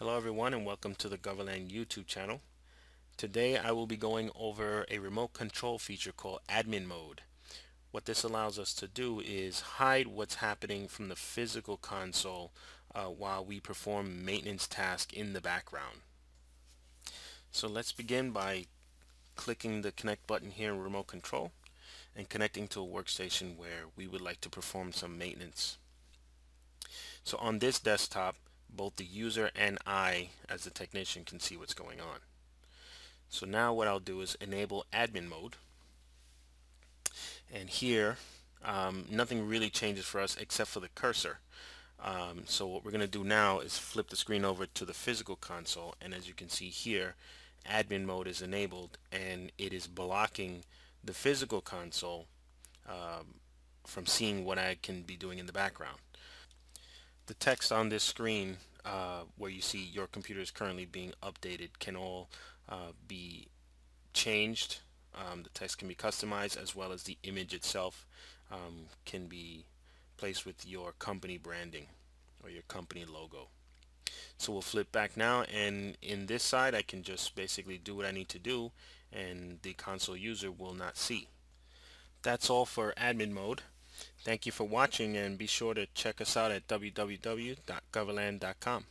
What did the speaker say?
Hello everyone and welcome to the Goverlan YouTube channel. Today I will be going over a remote control feature called admin mode. What this allows us to do is hide what's happening from the physical console uh, while we perform maintenance tasks in the background. So let's begin by clicking the connect button here in remote control and connecting to a workstation where we would like to perform some maintenance. So on this desktop both the user and I as the technician can see what's going on. So now what I'll do is enable admin mode and here um, nothing really changes for us except for the cursor. Um, so what we're going to do now is flip the screen over to the physical console and as you can see here admin mode is enabled and it is blocking the physical console um, from seeing what I can be doing in the background. The text on this screen uh, where you see your computer is currently being updated can all uh, be changed. Um, the text can be customized as well as the image itself um, can be placed with your company branding or your company logo. So we'll flip back now and in this side I can just basically do what I need to do and the console user will not see. That's all for admin mode. Thank you for watching and be sure to check us out at www.goverlan.com.